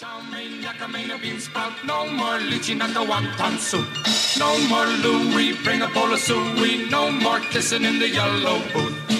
chow mein, yakka mein, a bean sprout. No more lychee, naka wonton soup. No more Louis, bring a bowl of suey. No more kissing in the yellow booth.